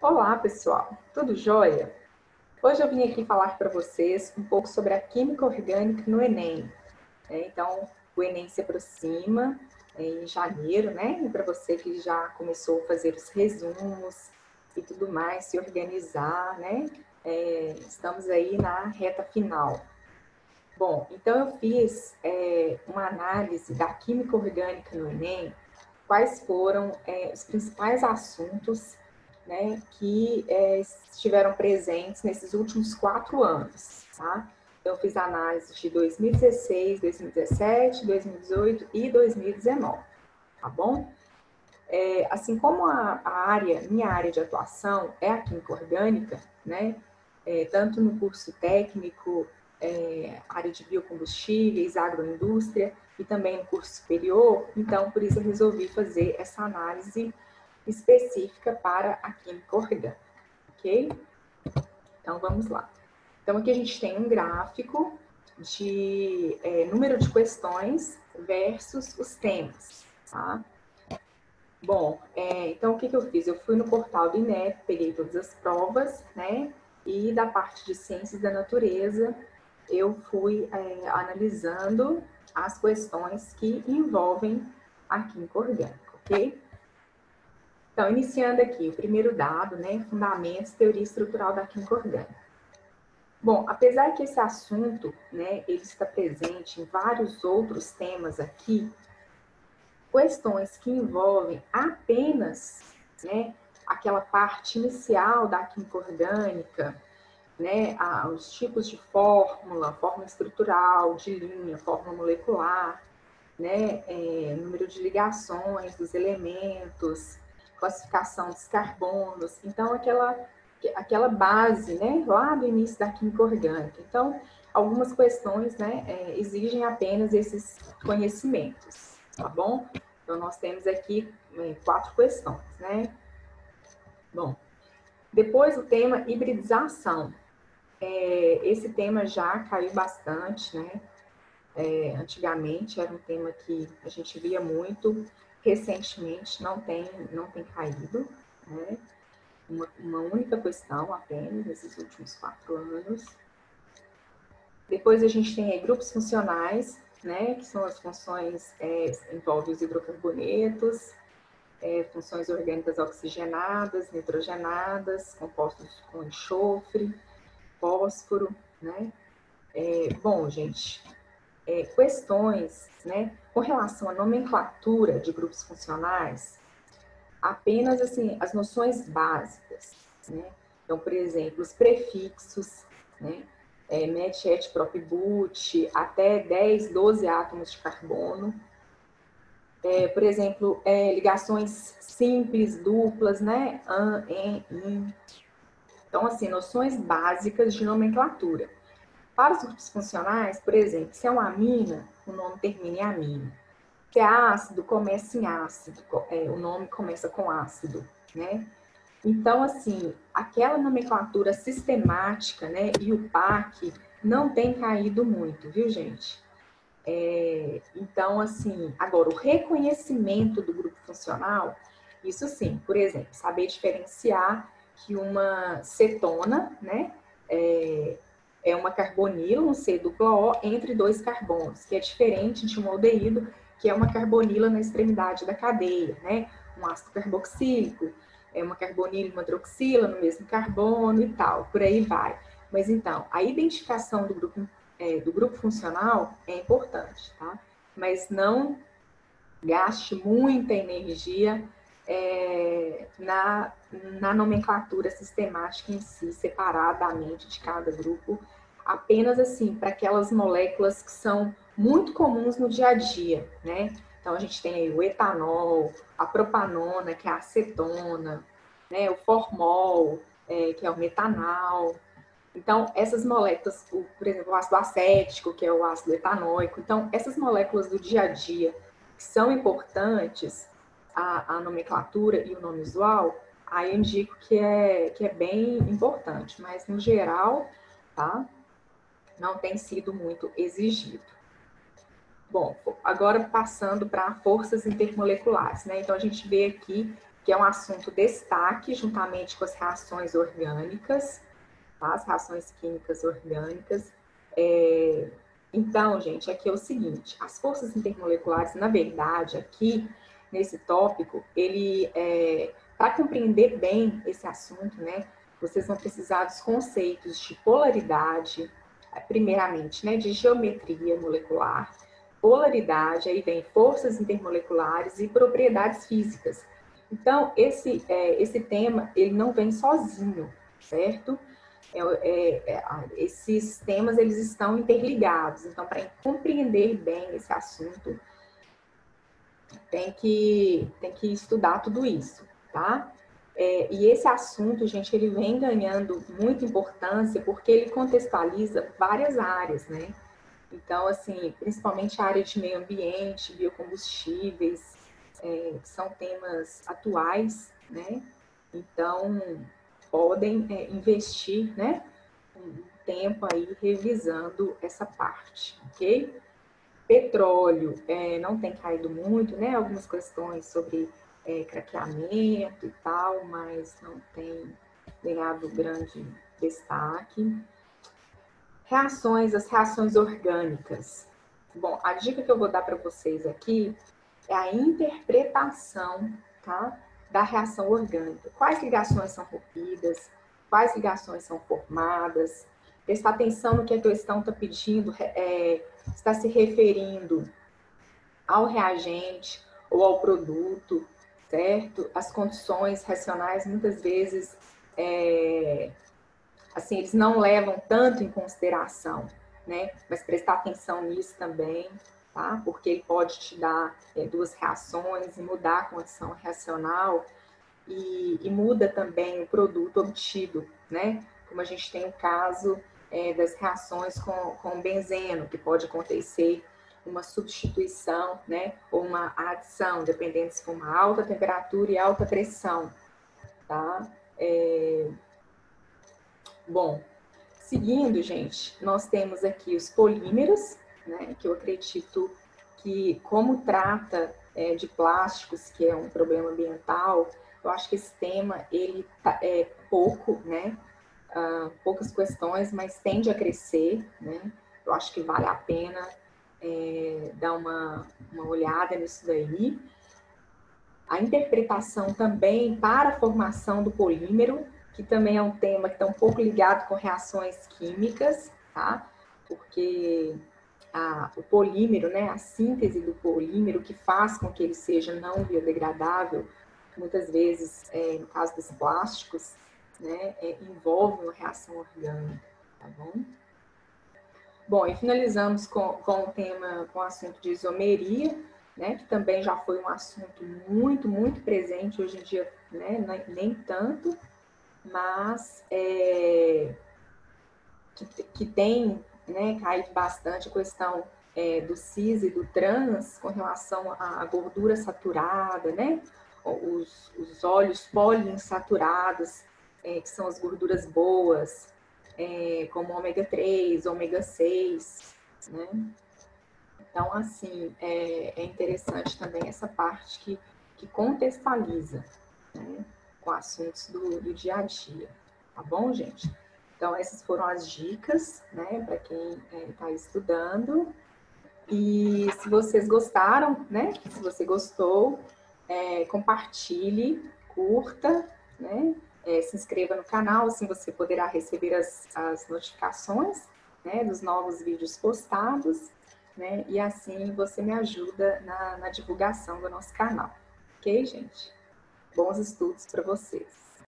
Olá, pessoal. Tudo jóia? Hoje eu vim aqui falar para vocês um pouco sobre a química orgânica no Enem. É, então, o Enem se aproxima é, em janeiro, né? E para você que já começou a fazer os resumos e tudo mais, se organizar, né? É, estamos aí na reta final. Bom, então eu fiz é, uma análise da química orgânica no Enem, quais foram é, os principais assuntos né, que é, estiveram presentes nesses últimos quatro anos, tá? Então, eu fiz análise de 2016, 2017, 2018 e 2019, tá bom? É, assim como a, a, área, minha área de atuação é a química orgânica, né? É, tanto no curso técnico, é, área de biocombustíveis, agroindústria e também no curso superior, então por isso eu resolvi fazer essa análise específica para a química orgânica, ok? Então, vamos lá. Então, aqui a gente tem um gráfico de é, número de questões versus os temas, tá? Bom, é, então o que, que eu fiz? Eu fui no portal do INEP, peguei todas as provas, né? E da parte de ciências da natureza, eu fui é, analisando as questões que envolvem a química orgânica, ok? Então, iniciando aqui, o primeiro dado, né, fundamentos, teoria estrutural da química orgânica. Bom, apesar que esse assunto, né, ele está presente em vários outros temas aqui, questões que envolvem apenas, né, aquela parte inicial da química orgânica, né, os tipos de fórmula, fórmula estrutural, de linha, fórmula molecular, né, é, número de ligações dos elementos, classificação dos carbonos, então aquela, aquela base, né, lá do início da química orgânica. Então, algumas questões, né, é, exigem apenas esses conhecimentos, tá bom? Então, nós temos aqui é, quatro questões, né? Bom, depois o tema hibridização. É, esse tema já caiu bastante, né? É, antigamente era um tema que a gente via muito, recentemente não tem, não tem caído, né? Uma, uma única questão apenas nesses últimos quatro anos. Depois a gente tem aí grupos funcionais, né? Que são as funções, é, envolvem os hidrocarbonetos, é, funções orgânicas oxigenadas, nitrogenadas, compostos com enxofre, fósforo, né? É, bom, gente, é, questões né, com relação à nomenclatura de grupos funcionais, apenas assim as noções básicas. Né? Então, por exemplo, os prefixos, né? É, prop, but, até 10, 12 átomos de carbono. É, por exemplo, é, ligações simples, duplas, né? An, en, in. Então, assim, noções básicas de nomenclatura. Para os grupos funcionais, por exemplo, se é uma amina, o nome termina em amina. Se é ácido, começa em ácido, é, o nome começa com ácido, né? Então, assim, aquela nomenclatura sistemática, né, e o PAC não tem caído muito, viu, gente? É, então, assim, agora, o reconhecimento do grupo funcional, isso sim, por exemplo, saber diferenciar que uma cetona, né, é, é uma carbonila, um C duplo O, entre dois carbonos, que é diferente de um aldeído, que é uma carbonila na extremidade da cadeia, né? Um ácido carboxílico, é uma carbonila e uma hidroxila no mesmo carbono e tal, por aí vai. Mas então, a identificação do grupo, é, do grupo funcional é importante, tá? Mas não gaste muita energia é, na, na nomenclatura sistemática em si, separadamente de cada grupo, apenas assim, para aquelas moléculas que são muito comuns no dia a dia, né? Então a gente tem aí o etanol, a propanona, que é a acetona, né? o formol, é, que é o metanol. Então, essas moléculas, por exemplo, o ácido acético, que é o ácido etanóico. Então, essas moléculas do dia a dia que são importantes, a, a nomenclatura e o nome usual, aí eu indico que é, que é bem importante, mas no geral, tá? Não tem sido muito exigido. Bom, agora passando para forças intermoleculares, né? Então a gente vê aqui que é um assunto destaque juntamente com as reações orgânicas, tá? as reações químicas orgânicas. É... Então, gente, aqui é o seguinte: as forças intermoleculares, na verdade, aqui nesse tópico, ele é, para compreender bem esse assunto, né, vocês vão precisar dos conceitos de polaridade, primeiramente, né, de geometria molecular, polaridade, aí vem forças intermoleculares e propriedades físicas. Então, esse, é, esse tema, ele não vem sozinho, certo? É, é, é esses temas, eles estão interligados. Então, para compreender bem esse assunto, tem que, tem que estudar tudo isso, tá? É, e esse assunto, gente, ele vem ganhando muita importância porque ele contextualiza várias áreas, né? Então, assim, principalmente a área de meio ambiente, biocombustíveis, é, são temas atuais, né? Então, podem é, investir, né? Um tempo aí revisando essa parte, ok? Petróleo é, não tem caído muito, né? Algumas questões sobre é, craqueamento e tal, mas não tem ganhado grande destaque. Reações, as reações orgânicas. Bom, a dica que eu vou dar para vocês aqui é a interpretação tá, da reação orgânica. Quais ligações são rompidas, quais ligações são formadas. Prestar atenção no que a questão está pedindo, é, está se referindo ao reagente ou ao produto, certo? As condições racionais muitas vezes é, assim eles não levam tanto em consideração, né? Mas prestar atenção nisso também, tá? Porque ele pode te dar é, duas reações e mudar a condição racional e, e, muda também o produto obtido, né? Como a gente tem o caso é, das reações com, com benzeno, que pode acontecer uma substituição, né, ou uma adição, dependendo se for uma alta temperatura e alta pressão, tá? É... Bom, seguindo, gente, nós temos aqui os polímeros, né, que eu acredito que, como trata é, de plásticos, que é um problema ambiental, eu acho que esse tema, ele tá, é pouco, né, uh, poucas questões, mas tende a crescer, né, eu acho que vale a pena é, dar uma, uma olhada nisso daí. A interpretação também para a formação do polímero, que também é um tema que está um pouco ligado com reações químicas, tá? Porque a, o polímero, né, a síntese do polímero que faz com que ele seja não biodegradável, muitas vezes, é, no caso dos plásticos, né, é, envolve uma reação orgânica, tá bom? Bom, e finalizamos com, com o tema, com o assunto de isomeria, né, que também já foi um assunto muito, muito presente hoje em dia, né, nem tanto, mas é, que, que tem né, caído bastante a questão é, do cis e do trans com relação à gordura saturada, né, os, os óleos poliinsaturados, é, que são as gorduras boas, é, como ômega 3, ômega 6, né? Então, assim, é, é, interessante também essa parte que, que contextualiza né, com assuntos do, do dia a dia, tá bom, gente? Então, essas foram as dicas, né, para quem está é, estudando. E se vocês gostaram, né, se você gostou, é, compartilhe, curta, né, é, se inscreva no canal, assim você poderá receber as, as notificações né, dos novos vídeos postados, né, e assim você me ajuda na, na divulgação do nosso canal. Ok, gente? Bons estudos para vocês!